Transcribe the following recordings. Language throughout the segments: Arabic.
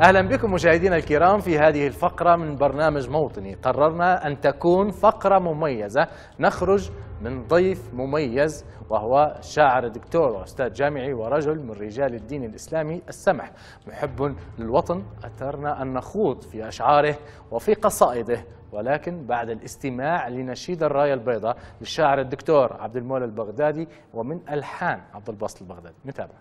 أهلا بكم مشاهدينا الكرام في هذه الفقرة من برنامج موطني. قررنا أن تكون فقرة مميزة. نخرج من ضيف مميز وهو شاعر دكتور وأستاذ جامعي ورجل من رجال الدين الإسلامي السمح محب للوطن. أثرنا أن نخوض في أشعاره وفي قصائده ولكن بعد الاستماع لنشيد الراية البيضاء للشاعر الدكتور عبد المولى البغدادي ومن ألحان عبد الباسط البغدادي. نتابع.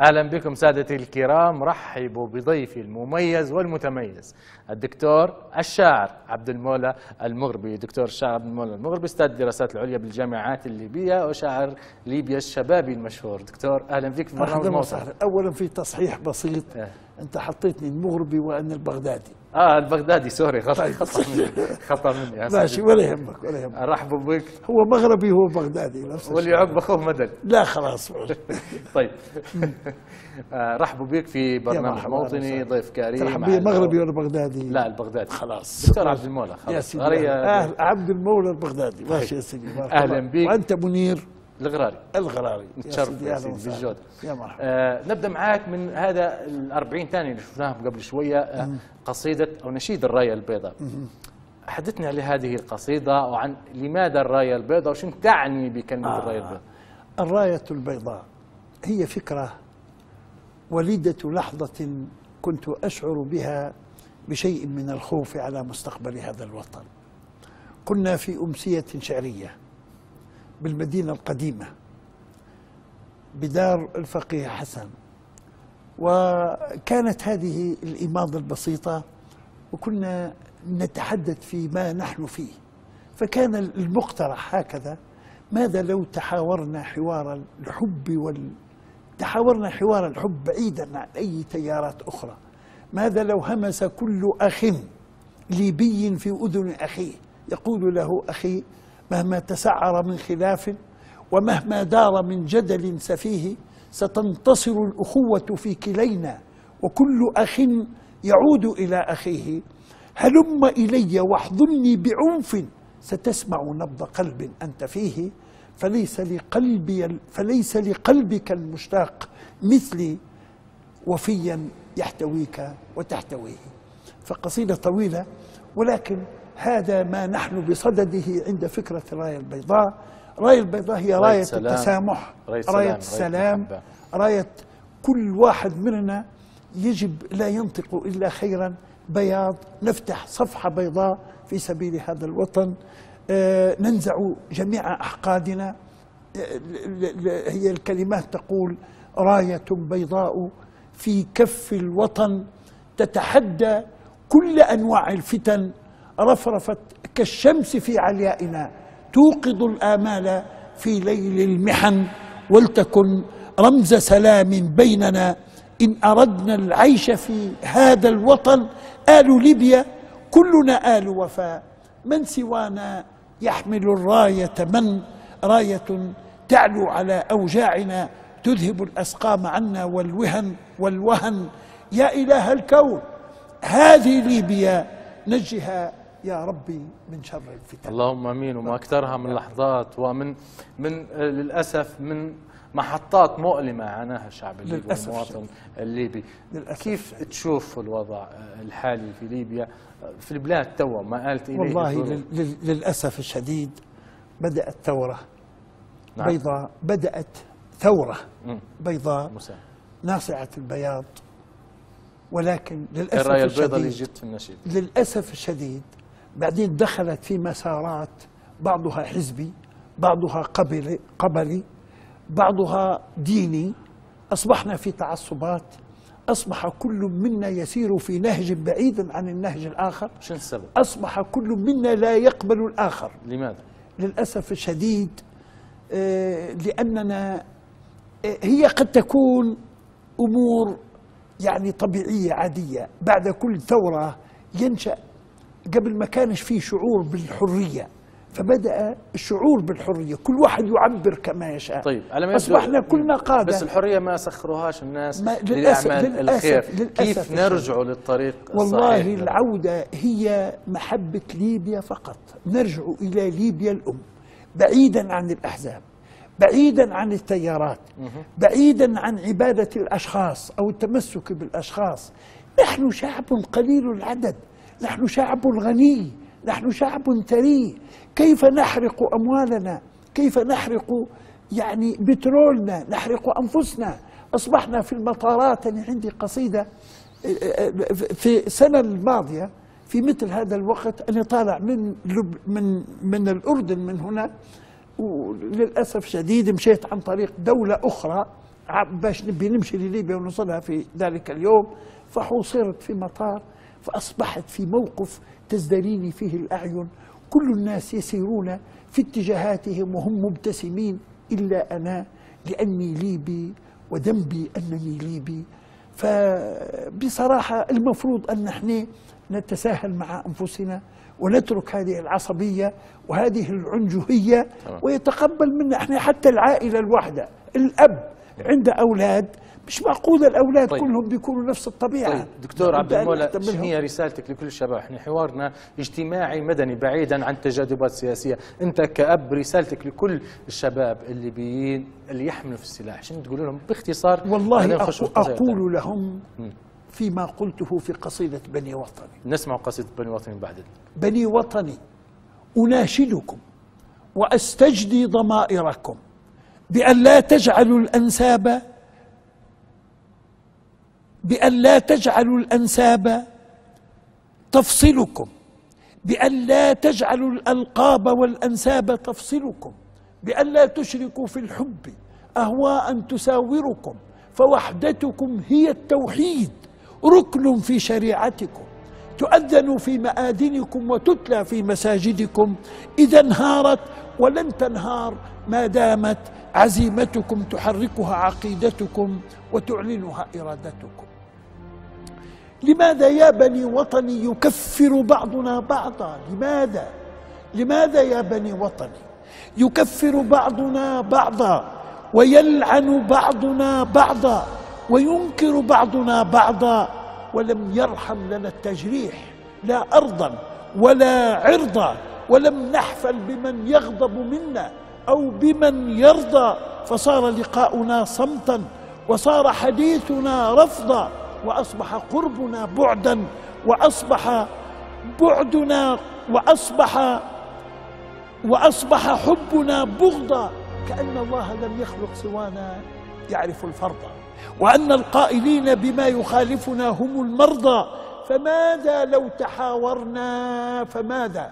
أهلا بكم سادتي الكرام. رحبوا بضيفي المميز والمتميز الدكتور الشاعر عبد المولى المغربي. دكتور الشاعر عبد المولى المغربي أستاذ الدراسات العليا بالجامعات الليبية وشاعر ليبيا الشبابي المشهور. دكتور أهلا بك في برنامج اولا في تصحيح بسيط. إيه. أنت حطيتني المغربي وأنا البغدادي. آه البغدادي سوري خطا. خطأ مني خطأ مني يا ماشي سيدي. ولا يهمك ولا يهمك رحبوا بك هو مغربي هو بغدادي نفس واللي. عقب أخوه مدن لا خلاص طيب آه، رحبوا بك في برنامج موطني ضيف كريم ترحب مغربي. ولا بغدادي لا البغدادي خلاص دكتور عبد المولى يا خلاص سيدي غرية أهل عبد المولى البغدادي ماشي يا سيدي الله. بيك. وأنت منير الغراري الغراري نتشرف يا سيدي. بالجود. يا مرحبا. آه نبدأ معاك من هذا ال 40 ثانية اللي شفناهم قبل شوية آه قصيدة أو نشيد الراية البيضاء. حدثنا عن هذه القصيدة وعن لماذا الراية البيضاء وشن تعني بكلمة الراية البيضاء؟ الراية البيضاء هي فكرة وليدة لحظة كنت أشعر بها بشيء من الخوف على مستقبل هذا الوطن. كنا في أمسية شعرية. بالمدينة القديمة بدار الفقيه حسن. وكانت هذه الإماضة البسيطة وكنا نتحدث فيما نحن فيه. فكان المقترح هكذا ماذا لو تحاورنا حوار الحب وال تحاورنا حوار الحب بعيدا عن أي تيارات أخرى. ماذا لو همس كل أخ ليبي في أذن أخيه؟ يقول له أخي مهما تسعر من خلاف ومهما دار من جدل سفيه ستنتصر الأخوة في كلينا وكل أخ يعود إلى أخيه. هلم إلي واحضني بعنف ستسمع نبض قلب أنت فيه. فليس لقلبي فليس لقلبك المشتاق مثلي وفيا يحتويك وتحتويه. فقصيدة طويلة ولكن هذا ما نحن بصدده عند فكرة الراية البيضاء. راية البيضاء هي راية رأية سلام. التسامح راية رأية رأية السلام محبة. رأية كل واحد مننا يجب لا ينطق إلا خيرا. بياض نفتح صفحة بيضاء في سبيل هذا الوطن. آه، ننزع جميع أحقادنا. آه، هي الكلمات تقول راية بيضاء في كف الوطن تتحدى كل أنواع الفتن. رفرفت كالشمس في عليائنا توقظ الآمال في ليل المحن ولتكن رمز سلام بيننا. إن أردنا العيش في هذا الوطن آل ليبيا كلنا آل وفاء من سوانا يحمل الراية من؟ راية تعلو على أوجاعنا تذهب الأسقام عنا والوهن والوهن. يا إله الكون هذه ليبيا نجها يا ربي من شر الفتن. اللهم آمين. وما أكثرها من لحظات. ومن من آه، للأسف من محطات مؤلمة عاناها الشعب الليبي للأسف والمواطن الليبي. للأسف كيف تشوف الوضع الحالي في ليبيا؟ في البلاد توا ما قالت اليه والله الظروف. لل- لل- للأسف الشديد بدأت ثورة. نعم. بيضاء بدأت ثورة. مم. بيضاء مساء. ناصعة البياض. ولكن للأسف الرايه البيضاء اللي جت في النشيد؟ للأسف الشديد بعدين دخلت في مسارات بعضها حزبي بعضها قبلي قبلي بعضها ديني أصبحنا في تعصبات أصبح كل منا يسير في نهج بعيد عن النهج الآخر شنو السبب؟ أصبح كل منا لا يقبل الآخر لماذا؟ للأسف الشديد آه، لأننا آه، هي قد تكون أمور يعني طبيعية عادية بعد كل ثورة ينشأ قبل ما كانش فيه شعور بالحرية فبدأ الشعور بالحرية. كل واحد يعبر كما يشاء. طيب على ما يبدو- أصبحنا كلنا قادة. بس الحرية ما سخروهاش الناس ما- للأسف- للأعمال. للأسف- الخير. للأسف كيف. نرجع للطريق والله الصحيح العودة هي محبة ليبيا فقط. نرجع إلى ليبيا الأم. بعيدا عن الأحزاب بعيدا عن التيارات بعيدا عن عبادة الأشخاص أو التمسك بالأشخاص. نحن شعب قليل العدد. نحن شعب غني نحن شعب ثري كيف نحرق أموالنا؟ كيف نحرق يعني بترولنا؟ نحرق أنفسنا. أصبحنا في المطارات أنا عندي قصيدة في السنة الماضية في مثل هذا الوقت أنا طالع من لب من من الأردن من هنا وللأسف شديد مشيت عن طريق دولة أخرى باش نبي نمشي لليبيا ونوصلها في ذلك اليوم فحوصرت في مطار. فأصبحت في موقف تزدريني فيه الأعين. كل الناس يسيرون في اتجاهاتهم وهم مبتسمين إلا أنا لأني ليبي وذنبي أنني ليبي. فبصراحة المفروض أن نحن نتساهل مع أنفسنا ونترك هذه العصبية وهذه العنجهية. ويتقبل منا إحنا حتى العائلة الواحدة الأب. عنده أولاد مش معقول الأولاد طيب. كلهم بيكونوا نفس الطبيعة طيب دكتور عبد المولى. شنو هي رسالتك لكل الشباب؟ إحنا حوارنا اجتماعي مدني بعيدا عن تجاذبات سياسية، أنت كأب رسالتك لكل الشباب اللي بي اللي يحملوا في السلاح، شنو تقول لهم باختصار والله. أقول لهم مم. فيما قلته في قصيدة بني وطني نسمع قصيدة بني وطني بعد بني وطني أناشدكم وأستجدي ضمائركم بأن لا تجعلوا الأنساب بأن لا تجعلوا الأنساب تفصلكم. بأن لا تجعلوا الألقاب والأنساب تفصلكم. بأن لا تشركوا في الحب أهواء تساوركم. فوحدتكم هي التوحيد. ركن في شريعتكم. تؤذن في مآذنكم وتتلى في مساجدكم. إذا انهارت ولن تنهار ما دامت عزيمتكم تحركها عقيدتكم وتعلنها إرادتكم. لماذا يا بني وطني يكفر بعضنا بعضا؟ لماذا؟ لماذا يا بني وطني يكفر بعضنا بعضا ويلعن بعضنا بعضا وينكر بعضنا بعضا ولم يرحم لنا التجريح لا ارضا ولا عرضا ولم نحفل بمن يغضب منا أو بمن يرضى فصار لقاؤنا صمتا وصار حديثنا رفضا وأصبح قربنا بعدا وأصبح بعدنا وأصبح وأصبح حبنا بغضا كأن الله لم يخلق سوانا يعرف الفرض. وأن القائلين بما يخالفنا هم المرضى. فماذا لو تحاورنا؟ فماذا؟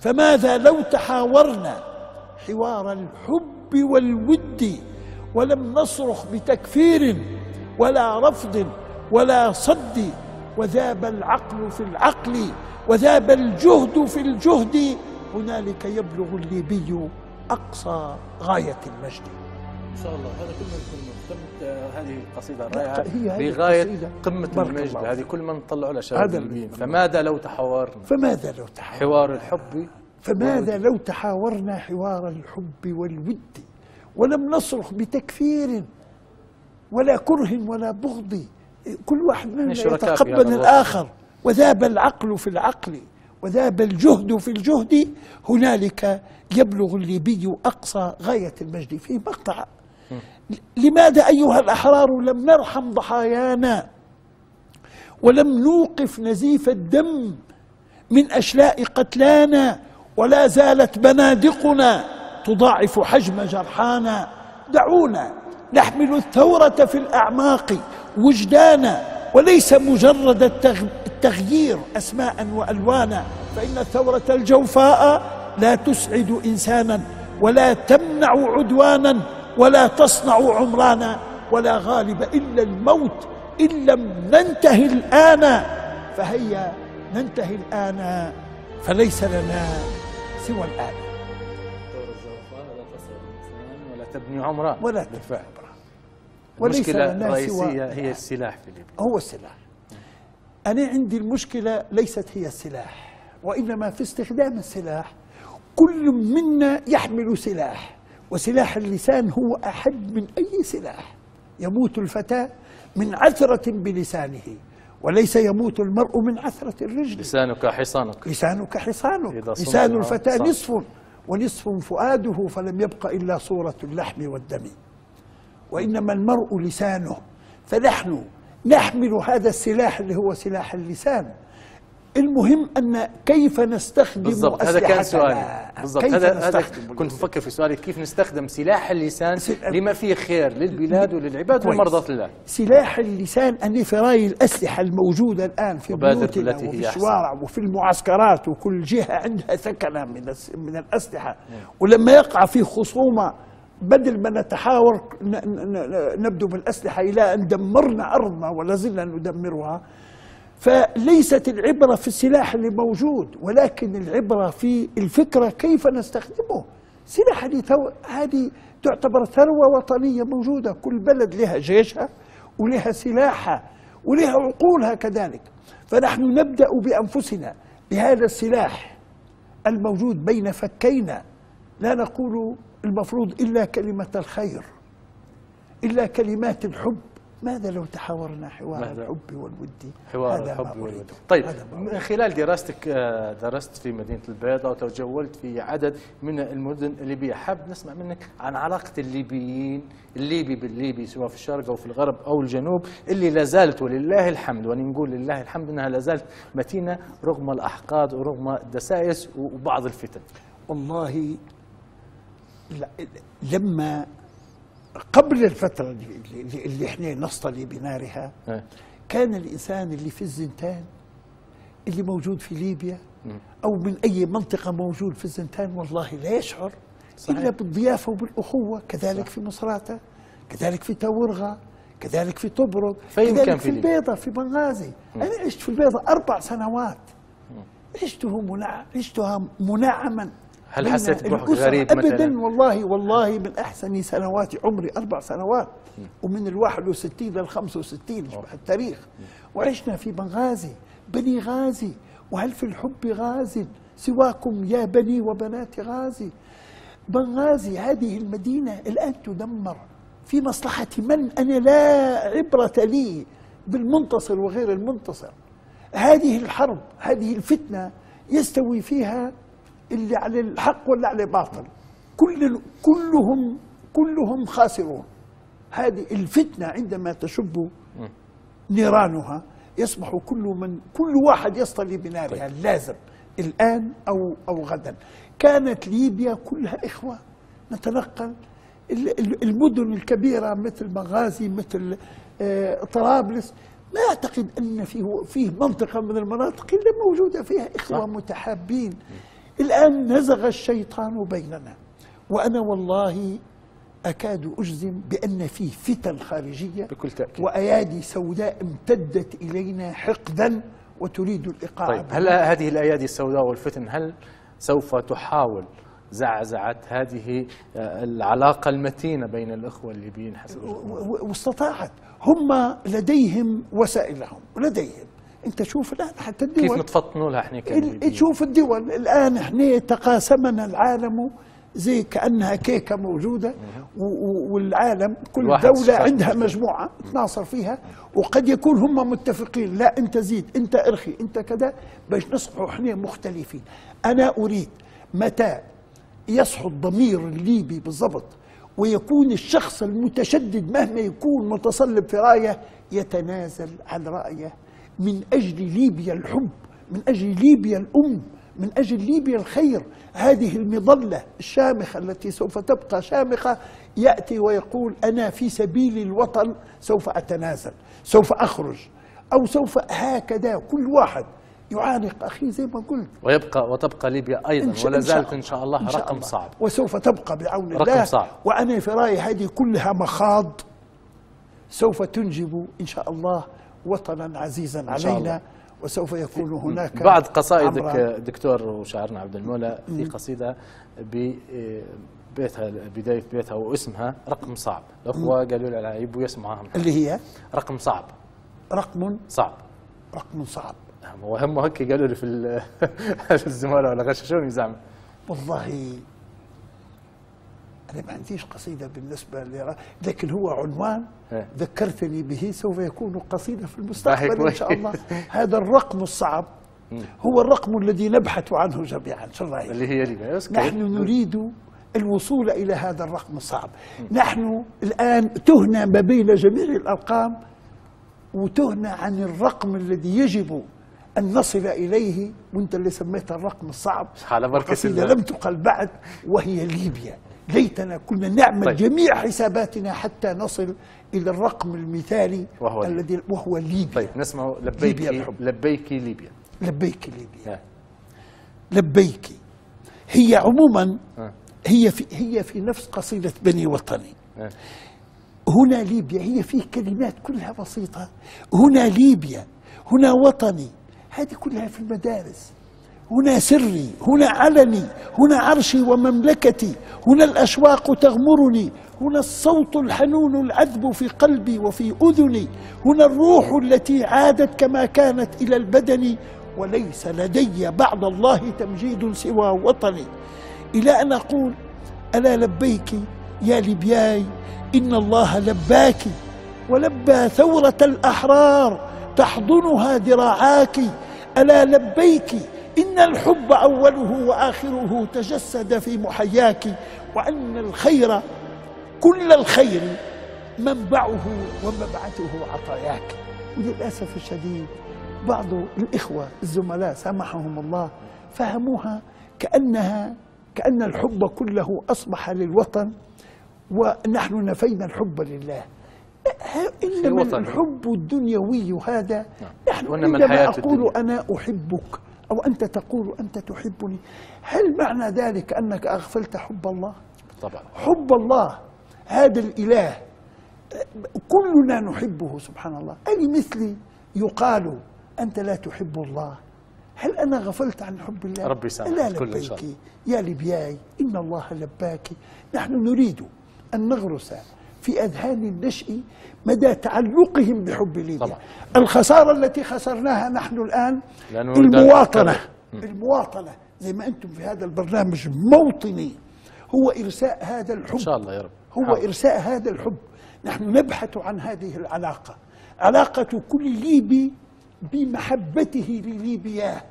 فماذا لو تحاورنا؟ حوار الحب والود ولم نصرخ بتكفير ولا رفض ولا صد. وذاب العقل في العقل وذاب الجهد في الجهد. هنالك يبلغ الليبي أقصى غاية المجد. إن شاء الله. هذا كل هذه القصيده الرائعه بغاية القصيدة. قمة المجد. هذه كل ما نطلعوا لها شباب اللي- فماذا لو تحاورنا؟ فماذا لو تحاورنا؟ حوار الحب. فماذا لو تحاورنا حوار الحب والود؟ ولم نصرخ بتكفير ولا كره ولا بغض. كل واحد منا في يتقبل. الآخر. وذاب العقل في العقل. وذاب الجهد في الجهد. هنالك يبلغ الليبي أقصى غاية المجد في مقطع لماذا أيها الأحرار لم نرحم ضحايانا ولم نوقف نزيف الدم من أشلاء قتلانا ولا زالت بنادقنا تضاعف حجم جرحانا؟ دعونا نحمل الثورة في الأعماق وجدانا وليس مجرد التغ- التغيير أسماء وألوانا فإن الثورة الجوفاء لا تسعد إنسانا ولا تمنع عدوانا ولا تصنع عمرانا ولا غالب إلا الموت إن لم ننتهي الآن. فهيا ننتهي الآن فليس لنا سوى الآن. دور الزرافة لا تصل الإنسان ولا تبني عمران ولا تدفع عبره وليس المشكلة الرئيسية هي السلاح في ليبيا هو السلاح. أنا عندي المشكلة ليست هي السلاح وإنما في استخدام السلاح كل منا يحمل سلاح. وسلاح اللسان هو أحد من أي سلاح يموت الفتى من عثرة بلسانه وليس يموت المرء من عثرة الرجل. لسانك حصانك. لسانك صنع لسان الفتى صار. نصف ونصف فؤاده فلم يبق إلا صورة اللحم والدم. وإنما المرء لسانه. فنحن نحمل هذا السلاح اللي هو سلاح اللسان. المهم أن كيف نستخدم بالضبط هذا كان. سؤالي بالضبط هذا كنت مفكر في سؤالي كيف نستخدم سلاح اللسان لما فيه خير للبلاد وللعباد. ومرضى الله سلاح اللسان أن في رأي الأسلحة الموجودة الآن في بيوتنا وفي. الشوارع وفي المعسكرات وكل جهة عندها ثكنة من من الأسلحة ولما يقع في خصومة بدل ما نتحاور نبدو بالأسلحة إلى أن دمرنا أرضنا ولا زلنا ندمرها فليست العبرة في السلاح اللي موجود ولكن العبرة في الفكرة كيف نستخدمه؟ سلاح هذه هذه تعتبر ثروة وطنية موجودة كل بلد لها جيشها ولها سلاحها ولها عقولها كذلك. فنحن نبدأ بأنفسنا بهذا السلاح الموجود بين فكينا. لا نقول المفروض إلا كلمة الخير إلا كلمات الحب. ماذا لو تحاورنا حوار ماذا؟ الحب والود؟ حوار الحب. والود. طيب من خلال دراستك آه، درست في مدينة البيضاء وتجولت في عدد من المدن الليبية. حاب نسمع منك عن علاقة الليبيين الليبي بالليبي سواء في الشرق أو في الغرب أو الجنوب اللي لا زالت ولله الحمد. وأنا نقول لله الحمد أنها لا زالت متينة رغم الأحقاد ورغم الدسائس وبعض الفتن. والله لما قبل الفترة اللي, اللي- اللي إحنا نصطلي بنارها آه. كان الإنسان اللي في الزنتان اللي موجود في ليبيا أو من أي منطقة موجود في الزنتان والله لا يشعر صحيح. إلا بالضيافة وبالأخوة كذلك في مصراتة كذلك في تورغة كذلك في طبرق كذلك في في؟ البيضة في بنغازي. أنا عشت في البيضة أربع سنوات. عشتها منعما. هل حسيت بروحك غريب مثلاً؟ والله والله من أحسن سنوات عمري أربع سنوات ومن وستين للخمس وستين شبه التاريخ. وعشنا في بنغازي بني غازي. وهل في الحب غاز سواكم يا بني وبنات غازي. بنغازي هذه المدينة الآن تدمر. في مصلحة من؟ أنا لا عبرة لي بالمنتصر وغير المنتصر. هذه الحرب هذه الفتنة يستوي فيها اللي على الحق واللي على الباطل. كل كلهم كلهم خاسرون. هذه الفتنة عندما تشب نيرانها يصبح كل من كل واحد يصطلي بنارها. لازم. الآن أو أو غدا. كانت ليبيا كلها إخوة. نتنقل. ال- ال- المدن الكبيرة مثل بنغازي مثل آه، طرابلس. ما أعتقد أن فيه فيه منطقة من المناطق إلا موجودة فيها إخوة صح. متحابين. الآن نزغ الشيطان بيننا. وأنا والله أكاد أجزم بأن فيه فتن خارجية بكل تأكيد. وأيادي سوداء امتدت إلينا حقدا وتريد الإيقاع طيب. هل هذه الأيادي السوداء والفتن هل سوف تحاول زعزعة هذه آه، العلاقة المتينة بين الأخوة الليبيين؟ حسب واستطاعت. هم لديهم وسائلهم ولديهم انت شوف الآن حتى كيف الدول نتفطنوا لها إحنا كليبيين شوف الدول. الآن إحنا تقاسمنا العالم زي كأنها كيكة موجودة والعالم كل دولة عندها. مجموعة تناصر فيها وقد يكون هم متفقين. لا أنت زيد أنت إرخي أنت كذا باش نصبحوا إحنا مختلفين. أنا أريد متى يصحو الضمير الليبي بالضبط ويكون الشخص المتشدد مهما يكون متصلب في رايه يتنازل عن رأيه. من أجل ليبيا الحب من أجل ليبيا الأم من أجل ليبيا الخير. هذه المظلة الشامخة التي سوف تبقى شامخة يأتي ويقول أنا في سبيل الوطن سوف أتنازل سوف أخرج أو سوف هكذا. كل واحد يعانق اخيه زي ما قلت. ويبقى وتبقى ليبيا أيضا ولا زالت إن شاء الله إن شاء رقم الله. صعب. وسوف تبقى بعون رقم الله. صعب. وأنا في رأيي هذه كلها مخاض. سوف تنجب إن شاء الله وطنا عزيزا. علينا وسوف يكون هناك بعض قصائدك دكتور وشاعرنا عبد المولى في قصيدة ببيتها بداية بيتها واسمها رقم صعب. الأخوة قالوا لي على يبوا يسمعوها اللي هي؟ رقم صعب. رقم صعب. رقم صعب. وهم هيك قالوا لي في الزملاء ولا غششوني زعما. والله أنا ما عنديش قصيدة بالنسبة ل لكن هو عنوان إيه. ذكرتني به سوف يكون قصيدة في المستقبل إن شاء. الله هذا الرقم الصعب هو الرقم الذي نبحث عنه جميعا شو رأيك؟ اللي هي لي؟ نحن نريد الوصول إلى هذا الرقم الصعب نحن الآن تهنا ما بين جميع الأرقام وتهنا عن الرقم الذي يجب أن نصل إليه وأنت اللي سميتها الرقم الصعب على بركة الله. لم تقل بعد وهي ليبيا ليتنا كنا نعمل طيب. جميع حساباتنا حتى نصل إلى الرقم المثالي وهو الذي وهو ليبيا طيب نسمع ليبيا لبيكي الحب. لبيكي ليبيا لبيك ليبيا آه. لبيك هي عموما آه. هي في هي في نفس قصيدة بني وطني آه. هنا ليبيا هي فيه كلمات كلها بسيطة هنا ليبيا هنا وطني هذه كلها في المدارس هنا سري هنا علني هنا عرشي ومملكتي هنا الأشواق تغمرني هنا الصوت الحنون العذب في قلبي وفي أذني هنا الروح التي عادت كما كانت إلى البدن وليس لدي بعد الله تمجيد سوى وطني. إلى أن أقول ألا لبيك يا لبياي إن الله لباك ولبى ثورة الأحرار تحضنها ذراعاك ألا لبيك إن الحب أوله وآخره تجسد في محياك وأن الخير كل الخير منبعه ومبعثه عطاياك وللأسف الشديد بعض الإخوة الزملاء سامحهم الله فهموها كأنها كأن الحب كله أصبح للوطن ونحن نفينا الحب لله إنما. الحب الدنيوي هذا نحن وإنما عندما الحياة أقول. أنا أحبك أو أنت تقول أنت تحبني. هل معنى ذلك أنك أغفلت حب الله؟ طبعا. حب الله هذا الإله كلنا نحبه سبحان الله. أي مثلي يقال أنت لا تحب الله؟ هل أنا غفلت عن حب الله؟ ربي يسامحك لا لبيك. يا لبياي إن الله لباك. نحن نريد أن نغرس في أذهان النشء مدى تعلقهم بحب ليبيا. طبعا. الخسارة التي خسرناها نحن الآن المواطنة. المواطنة زي ما أنتم في هذا البرنامج موطني. هو إرساء هذا الحب. إن شاء الله يا رب. هو حاضر. إرساء هذا الحب. نحن نبحث عن هذه العلاقة. علاقة كل ليبي بمحبته لليبياه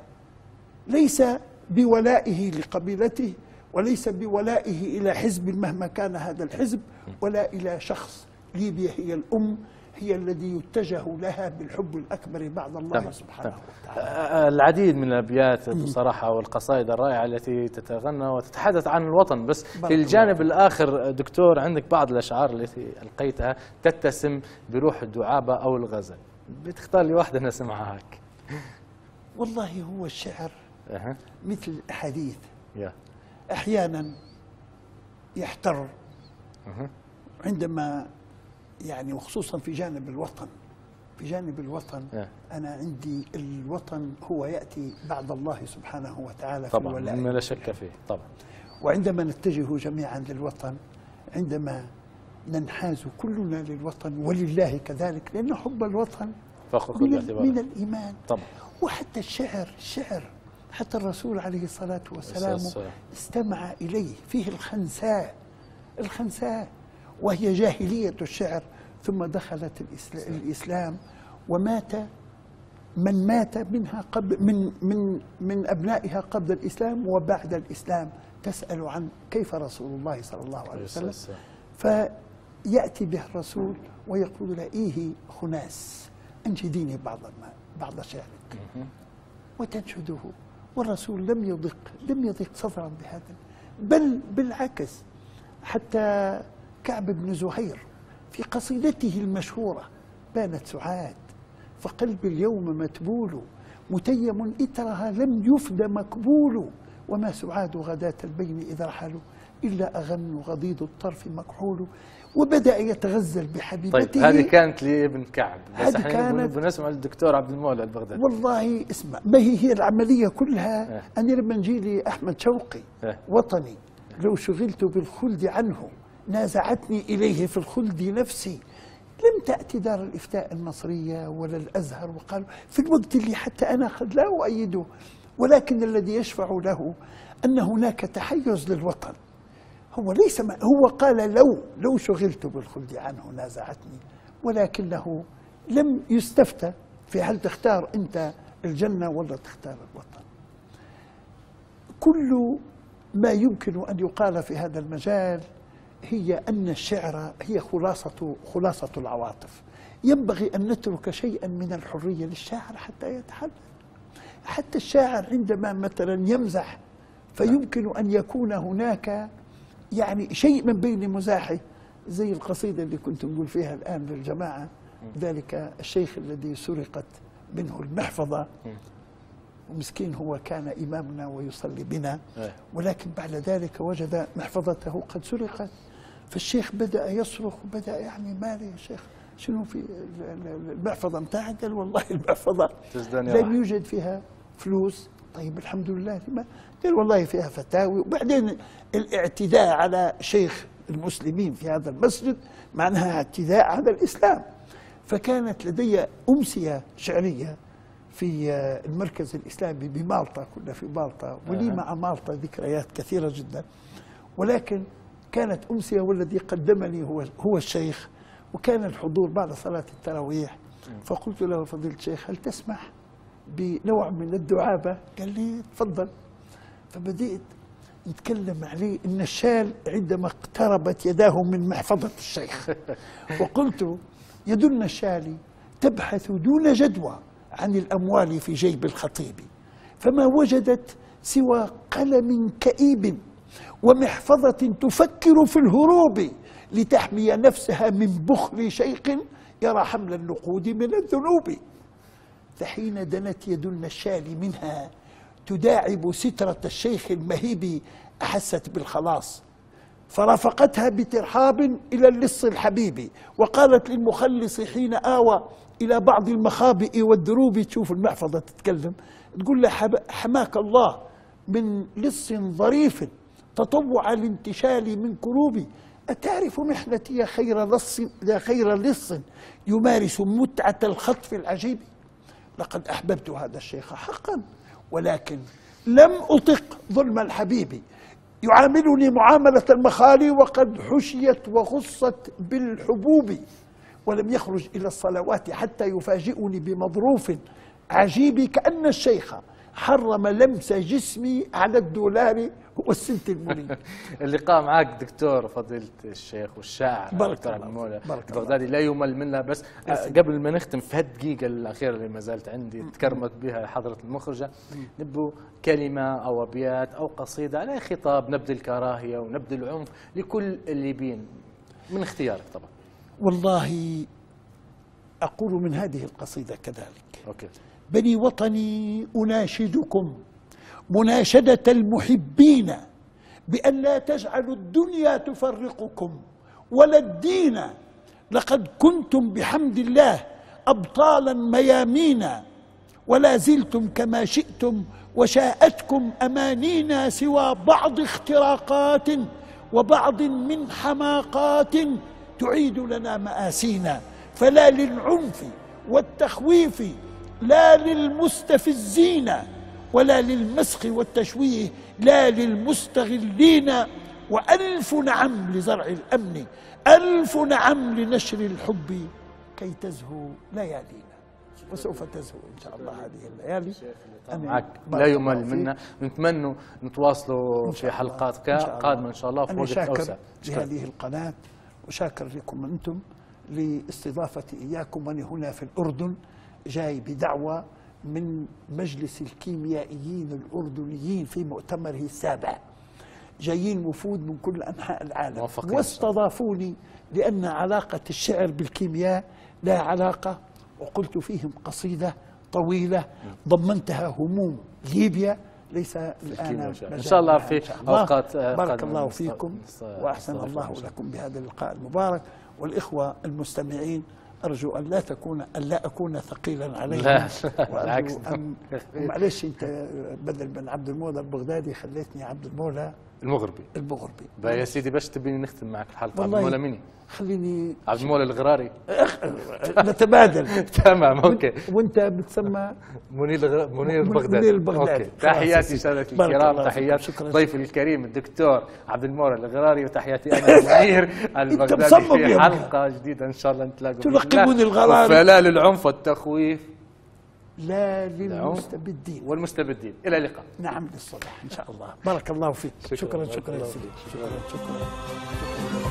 ليس بولائه لقبيلته. وليس بولائه إلى حزب مهما كان هذا الحزب ولا إلى شخص. ليبيا هي الأم هي الذي يتجه لها بالحب الأكبر بعد الله تمام. سبحانه وتعالى. آه، العديد من الأبيات بصراحة والقصائد الرائعة التي تتغنى وتتحدث عن الوطن. بس في الجانب الآخر دكتور عندك بعض الأشعار التي ألقيتها تتسم بروح الدعابه أو الغزل. بتختار لي واحدة نسمعها هيك. والله هو الشعر مثل الأحاديث. يا. أحيانا يحتر. عندما يعني وخصوصا في جانب الوطن. في جانب الوطن إيه. أنا عندي الوطن هو يأتي بعد الله سبحانه وتعالى في طبعا الولاء مما لا شك فيه. طبعا. وعندما نتجه جميعا للوطن عندما ننحاز كلنا للوطن ولله كذلك لأن حب الوطن كل من, من الإيمان. طبعا. وحتى الشعر الشعر حتى الرسول عليه الصلاة والسلام. استمع إليه فيه الخنساء الخنساء وهي جاهلية الشعر ثم دخلت الإسلا- الإسلام ومات من مات منها قبل من من من أبنائها قبل الإسلام وبعد الإسلام. تسأل عن كيف رسول الله صلى الله عليه وسلم. فيأتي به الرسول ويقول له إيه خناس أنشديني بعض ما بعض شعرك. وتنشده. والرسول لم يضق لم يضق صدرا بهذا بل بالعكس حتى كعب بن زهير في قصيدته المشهورة بانت سعاد فقلبي اليوم متبول متيم إترها لم يفد مكبول وما سعاد غداة البين إذا رحلوا إلا أغن وغضيض الطرف مكحول وبدأ يتغزل بحبيبته. طيب هذه كانت لابن كعب. بس هذه إحنا كانت- بنسمع الدكتور عبد المولى البغدادي. والله اسمع ما هي هي العملية كلها؟ إيه. أنا لما نجي لي أحمد شوقي إيه. وطني. لو شغلت بالخلد عنه نازعتني إليه في الخلد نفسي. لم تأتي دار الإفتاء المصرية ولا الأزهر وقالوا في الوقت اللي حتى أنا قد لا أؤيده. ولكن الذي يشفع له أن هناك تحيز للوطن. هو ليس ما هو قال لو لو شغلت بالخلد عنه نازعتني ولكنه لم يستفتى. في هل تختار أنت الجنة ولا تختار الوطن؟ كل ما يمكن أن يقال في هذا المجال هي أن الشعر هي خلاصة خلاصة العواطف. ينبغي أن نترك شيئا من الحرية للشاعر حتى يتحدث حتى الشاعر عندما مثلا يمزح فيمكن أن يكون هناك يعني شيء من بين مزاحه زي القصيدة اللي كنت نقول فيها الآن للجماعه ذلك الشيخ الذي سرقت منه المحفظة. ومسكين هو كان إمامنا ويصلي بنا. إيه. ولكن بعد ذلك وجد محفظته قد سرقت. فالشيخ بدأ يصرخ وبدأ يعني مالي يا شيخ شنو في ال- ال- المحفظة بتاعك قال والله المحفظة تزداني لم. يوجد فيها فلوس. طيب الحمد لله. لما قال والله فيها فتاوي. وبعدين الاعتداء على شيخ المسلمين في هذا المسجد معناها اعتداء على الإسلام. فكانت لدي أمسية شعرية في المركز الإسلامي بمالطا كنا في مالطا. ولي. مع مالطا ذكريات كثيرة جدا. ولكن كانت أمسية والذي قدمني هو هو الشيخ. وكان الحضور بعد صلاة التراويح. فقلت له فضيلة الشيخ هل تسمح بنوع من الدعابة؟ قال لي تفضل. فبديت نتكلم عليه إن الشال عندما اقتربت يداه من محفظة الشيخ. وقلت يدن الشال تبحث دون جدوى عن الأموال في جيب الخطيب. فما وجدت سوى قلم كئيب ومحفظة تفكر في الهروب لتحمي نفسها من بخل شيخ يرى حمل النقود من الذنوب. فحين دنت يد النشال منها تداعب سترة الشيخ المهيب أحست بالخلاص. فرافقتها بترحاب إلى اللص الحبيب وقالت للمخلص حين آوى إلى بعض المخابئ والدروب تشوف المحفظة تتكلم تقول له حماك الله من لص ظريف تطوع الانتشال من كروبي أتعرف محنتي يا خير لص يا خير لص يمارس متعة الخطف العجيب؟ لقد أحببت هذا الشيخ حقا ولكن لم أطق ظلم الحبيب. يعاملني معاملة المخالي وقد حشيت وغصت بالحبوب ولم يخرج إلى الصلوات حتى يفاجئني بمظروف عجيب كأن الشيخ حرم لمس جسمي على الدولار والسنت المنيب اللقاء معك دكتور فضيلة الشيخ والشاعر بارك الله. بارك البغدادي لا يمل منها بس آه، قبل ما نختم في هالدقيقة الأخيرة اللي ما زالت عندي تكرمت بها حضرة المخرجة. نبدو كلمة أو أبيات أو قصيدة على خطاب نبذ الكراهية ونبذ العنف لكل الليبيين من اختيارك طبعا؟ والله أقول من هذه القصيدة كذلك. أوكي. بني وطني أناشدكم. مناشدة المحبين بأن لا تجعلوا الدنيا تفرقكم ولا الدين. لقد كنتم بحمد الله أبطالا ميامينا ولا زلتم كما شئتم وشاءتكم أمانينا سوى بعض اختراقات وبعض من حماقات تعيد لنا مآسينا. فلا للعنف والتخويف لا للمستفزين ولا للمسخ والتشويه لا للمستغلين. وألف نعم لزرع الأمن ألف نعم لنشر الحب. كي تزهو ليالينا وسوف تزهو إن شاء الله هذه الليالي. أنا معك. لا يمل. منا. نتمنى نتواصلوا إن في. حلقات إن شاء الله. قادمة إن شاء الله في أنا شاكر أوسع. لهذه القناة وشاكر لكم أنتم لاستضافتي إياكم. وأنا هنا في الأردن جاي بدعوة من مجلس الكيميائيين الأردنيين في مؤتمره السابع. جايين وفود من كل أنحاء العالم. واستضافوني لأن علاقة الشعر بالكيمياء لا علاقة وقلت فيهم قصيدة طويلة. ضمنتها هموم ليبيا. ليس الآن والشعر. إن شاء الله في. أوقات، آه، بارك الله فيكم. نستضيف الله لكم بهذا اللقاء المبارك. والإخوة المستمعين أرجو أن لا تكون أن لا أكون ثقيلا عليهم لا، بالعكس. معلش أنت بدل من عبد المولى البغدادي خليتني عبد المولى المغربي البغربي بقى يا سيدي باش تبيني نختم معك الحلقة عبد المولى مني خليني عبد المولى الغراري نتبادل تمام أوكي وانت بتسمى منير. منير من- البغدادي منير البغدادي. تحياتي. سادتي الكرام. تحيات. ضيفي الكريم الدكتور عبد المولى الغراري وتحياتي أنا منير البغدادي في. حلقة جديدة إن شاء الله نتلاقوا الله. الغراري. فلا للعنف والتخويف لا للمستبدين. والمستبدين. إلى اللقاء. نعم للصلح إن شاء الله. بارك الله فيك. شكرا. بارك شكرا الله يا سيدي فيك. شكرا. شكرا. شكرا, شكرا.